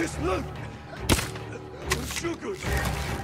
Just look! Shoot